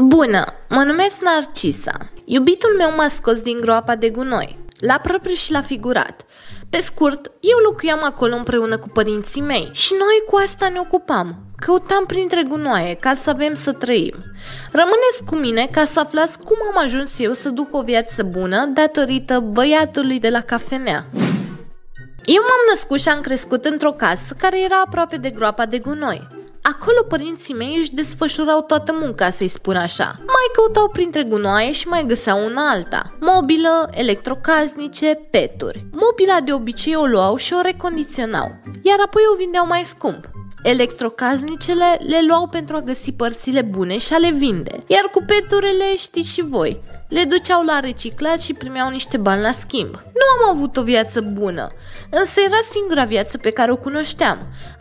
Bună, mă numesc Narcisa. Iubitul meu m-a scos din groapa de gunoi, la propriu și la figurat. Pe scurt, eu locuiam acolo împreună cu părinții mei și noi cu asta ne ocupam. Căutam printre gunoaie ca să avem să trăim. Rămâneți cu mine ca să aflați cum am ajuns eu să duc o viață bună datorită băiatului de la cafenea. Eu m-am născut și am crescut într-o casă care era aproape de groapa de gunoi. Acolo părinții mei își desfășurau toată munca, să-i spun așa. Mai căutau printre gunoaie și mai găseau una alta. Mobilă, electrocasnice, peturi. Mobila de obicei o luau și o recondiționau, iar apoi o vindeau mai scump. Electrocasnicele le luau pentru a găsi părțile bune și a le vinde, iar cu peturile știți și voi, le duceau la reciclat și primeau niște bani la schimb. Nu am avut o viață bună, însă era singura viață pe care o cunoșteam,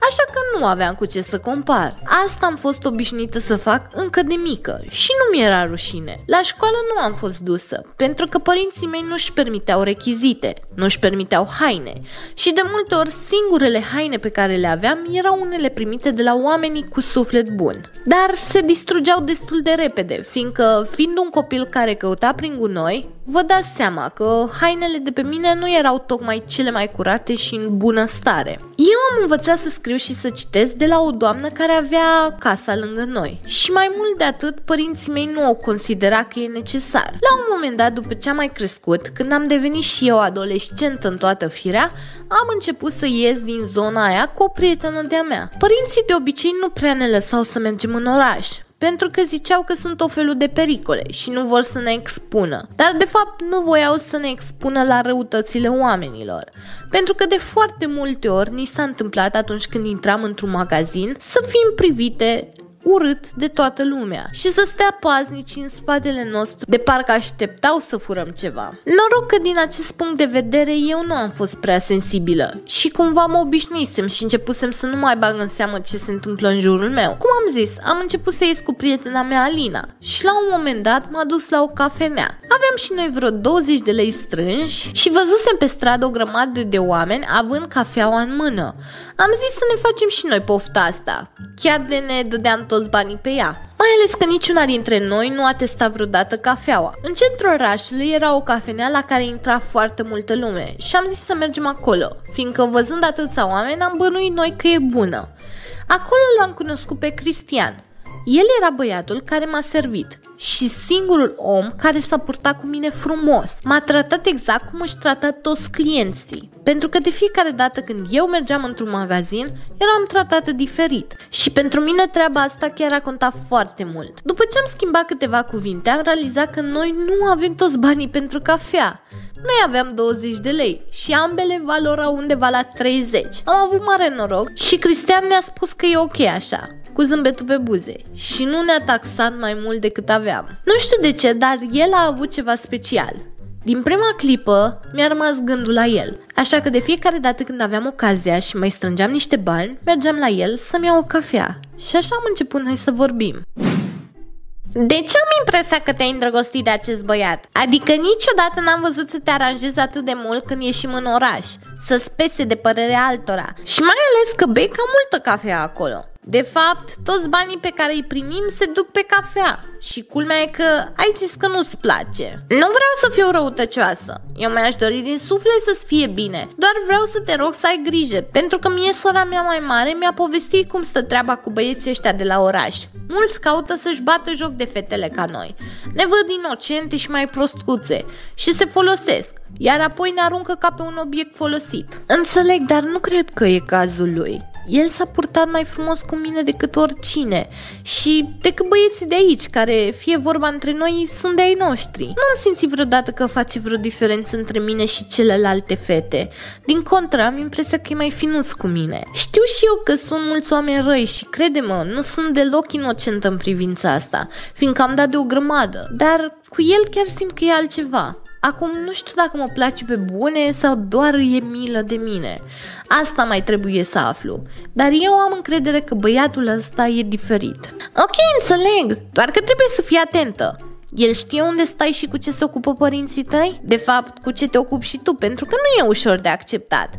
așa că nu aveam cu ce să compar. Asta am fost obișnuită să fac încă de mică și nu mi era rușine. La școală nu am fost dusă, pentru că părinții mei nu-și permiteau rechizite, nu-și permiteau haine și de multe ori singurele haine pe care le aveam erau unele primite de la oamenii cu suflet bun. Dar se distrugeau destul de repede, fiindcă, fiind un copil care căuta prin gunoi, vă dați seama că hainele de pe mine nu erau tocmai cele mai curate și în bună stare. Eu am învățat să scriu și să citesc de la o doamnă care avea casa lângă noi. Și mai mult de atât, părinții mei nu o considera că e necesar. La un moment dat, după ce am mai crescut, când am devenit și eu adolescent în toată firea, am început să ies din zona aia cu o prietenă de-a mea. Părinții de obicei nu prea ne lăsau să mergem în oraș, pentru că ziceau că sunt o felul de pericole și nu vor să ne expună. Dar de fapt nu voiau să ne expună la răutățile oamenilor. Pentru că de foarte multe ori ni s-a întâmplat atunci când intram într-un magazin să fim privite urât de toată lumea și să stea paznici în spatele nostru de parcă așteptau să furăm ceva. Noroc că din acest punct de vedere eu nu am fost prea sensibilă și cumva mă obișnuisem și începusem să nu mai bag în seamă ce se întâmplă în jurul meu. Cum am zis, am început să ies cu prietena mea Alina și la un moment dat m-a dus la o cafenea. Aveam și noi vreo 20 de lei strânși și văzusem pe stradă o grămadă de oameni având cafeaua în mână. Am zis să ne facem și noi pofta asta, chiar de ne dădeam toți banii pe ea. Mai ales că niciuna dintre noi nu a testat vreodată cafeaua. În centrul orașului era o cafenea la care intra foarte multă lume și am zis să mergem acolo, fiindcă văzând atâția oameni am bănuit noi că e bună. Acolo l-am cunoscut pe Cristian, el era băiatul care m-a servit și singurul om care s-a purtat cu mine frumos. M-a tratat exact cum își trata toți clienții. Pentru că de fiecare dată când eu mergeam într-un magazin, eram tratată diferit. Și pentru mine treaba asta chiar a contat foarte mult. După ce am schimbat câteva cuvinte, am realizat că noi nu avem toți banii pentru cafea. Noi aveam 20 de lei și ambele valorau undeva la 30. Am avut mare noroc și Cristian ne-a spus că e ok așa cu zâmbetul pe buze și nu ne-a taxat mai mult decât aveam. Nu știu de ce, dar el a avut ceva special. Din prima clipă mi-a rămas gândul la el, așa că de fiecare dată când aveam ocazia și mai strângeam niște bani, mergeam la el să-mi iau o cafea. Și așa am început noi să vorbim. De ce am impresia că te-ai îndrăgostit de acest băiat? Adică niciodată n-am văzut să te aranjezi atât de mult când ieșim în oraș, să spese de părerea altora. Și mai ales că bei cam multă cafea acolo. De fapt, toți banii pe care îi primim se duc pe cafea și culmea e că ai zis că nu-ți place. Nu vreau să fiu răutăcioasă. Eu mi-aș dori din suflet să-ți fie bine. Doar vreau să te rog să ai grijă, pentru că mie sora mea mai mare mi-a povestit cum stă treaba cu băieții ăștia de la oraș. Mulți caută să-și bată joc de fetele ca noi. Ne văd inocente și mai prostuțe și se folosesc iar apoi ne aruncă ca pe un obiect folosit. Înțeleg, dar nu cred că e cazul lui. El s-a purtat mai frumos cu mine decât oricine și decât băieții de aici, care, fie vorba între noi, sunt de ai noștri. Nu am simțit vreodată că face vreo diferență între mine și celelalte fete. Din contră, am impresia că e mai finuț cu mine. Știu și eu că sunt mulți oameni răi și, crede-mă, nu sunt deloc inocentă în privința asta, fiindcă am dat de o grămadă, dar cu el chiar simt că e altceva. Acum nu știu dacă mă place pe bune sau doar e milă de mine. Asta mai trebuie să aflu. Dar eu am încredere că băiatul ăsta e diferit. Ok, înțeleg, doar că trebuie să fii atentă. El știe unde stai și cu ce se ocupă părinții tăi? De fapt, cu ce te ocupi și tu, pentru că nu e ușor de acceptat.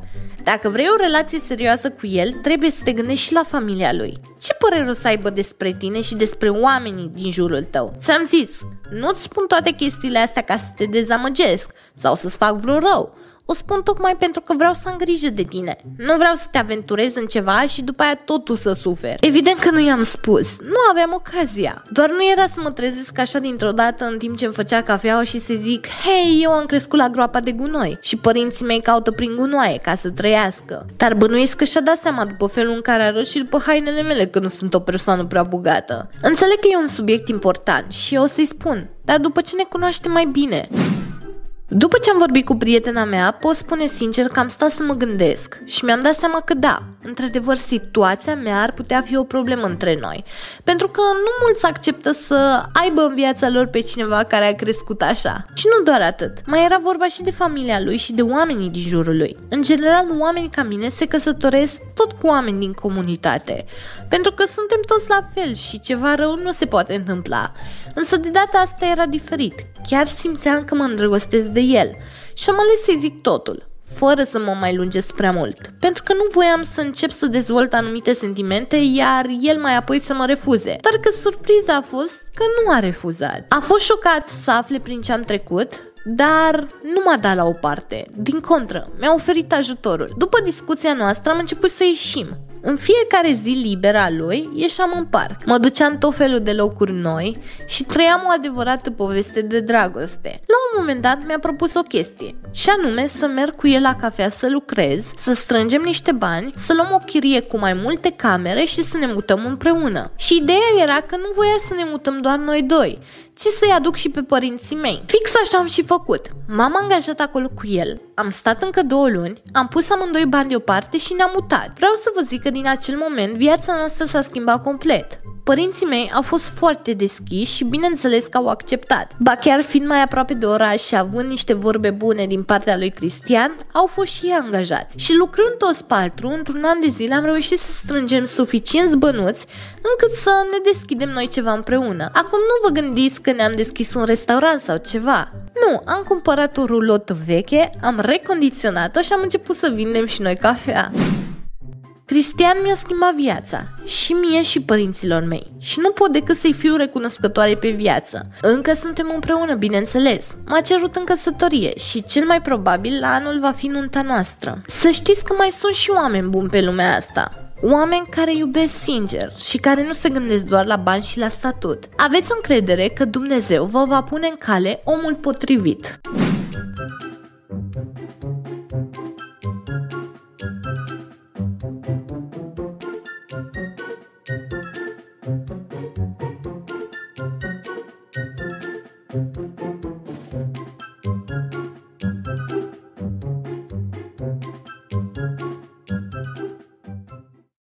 Dacă vrei o relație serioasă cu el, trebuie să te gândești și la familia lui. Ce părere o să aibă despre tine și despre oamenii din jurul tău? Ți-am zis, nu-ți spun toate chestiile astea ca să te dezamăgesc sau să-ți fac vreun rău. O spun tocmai pentru că vreau să am grijă de tine. Nu vreau să te aventurez în ceva și după aia totul să suferi. Evident că nu i-am spus. Nu aveam ocazia. Doar nu era să mă trezesc așa dintr-o dată în timp ce îmi făcea cafeaua și să zic Hei, eu am crescut la groapa de gunoi și părinții mei caută prin gunoaie ca să trăiască. Dar bănuiesc că și-a dat seama după felul în care arăt și după hainele mele că nu sunt o persoană prea bogată. Înțeleg că e un subiect important și eu o să-i spun, dar după ce ne cunoaște mai bine. După ce am vorbit cu prietena mea, pot spune sincer că am stat să mă gândesc și mi-am dat seama că da, într-adevăr situația mea ar putea fi o problemă între noi, pentru că nu mulți acceptă să aibă în viața lor pe cineva care a crescut așa. Și nu doar atât, mai era vorba și de familia lui și de oamenii din jurul lui. În general, oamenii ca mine se căsătoresc tot cu oameni din comunitate, pentru că suntem toți la fel și ceva rău nu se poate întâmpla. Însă de data asta era diferit. Chiar simțeam că mă îndrăgostesc de el și am ales să-i zic totul, fără să mă mai lungesc prea mult, pentru că nu voiam să încep să dezvolt anumite sentimente, iar el mai apoi să mă refuze. Dar că surpriza a fost că nu a refuzat. A fost șocat să afle prin ce am trecut, dar nu m-a dat la o parte. Din contră, mi-a oferit ajutorul. După discuția noastră am început să ieșim. În fiecare zi liberă a lui ieșeam în parc. Mă duceam tot felul de locuri noi și trăiam o adevărată poveste de dragoste. La un moment dat mi-a propus o chestie și anume să merg cu el la cafea să lucrez, să strângem niște bani, să luăm o chirie cu mai multe camere și să ne mutăm împreună. Și ideea era că nu voia să ne mutăm doar noi doi, ci să-i aduc și pe părinții mei. Fix așa am și făcut. M-am angajat acolo cu el, am stat încă două luni, am pus amândoi bani deoparte și ne-am mutat. Vreau să vă zic că din acel moment viața noastră s-a schimbat complet. Părinții mei au fost foarte deschiși și bineînțeles că au acceptat. Ba chiar fiind mai aproape de oraș și având niște vorbe bune din partea lui Cristian, au fost și ei angajați. Și lucrând toți patru, într-un an de zile am reușit să strângem suficienți bănuți încât să ne deschidem noi ceva împreună. Acum nu vă gândiți că ne-am deschis un restaurant sau ceva. Nu, am cumpărat o rulotă veche, am recondiționat-o și am început să vindem și noi cafea. Cristian mi-a schimbat viața, și mie și părinților mei, și nu pot decât să-i fiu recunoscătoare pe viață. Încă suntem împreună, bineînțeles. M-a cerut în căsătorie și cel mai probabil la anul va fi nunta noastră. Să știți că mai sunt și oameni buni pe lumea asta. Oameni care iubesc sincer și care nu se gândesc doar la bani și la statut. Aveți încredere că Dumnezeu vă va pune în cale omul potrivit.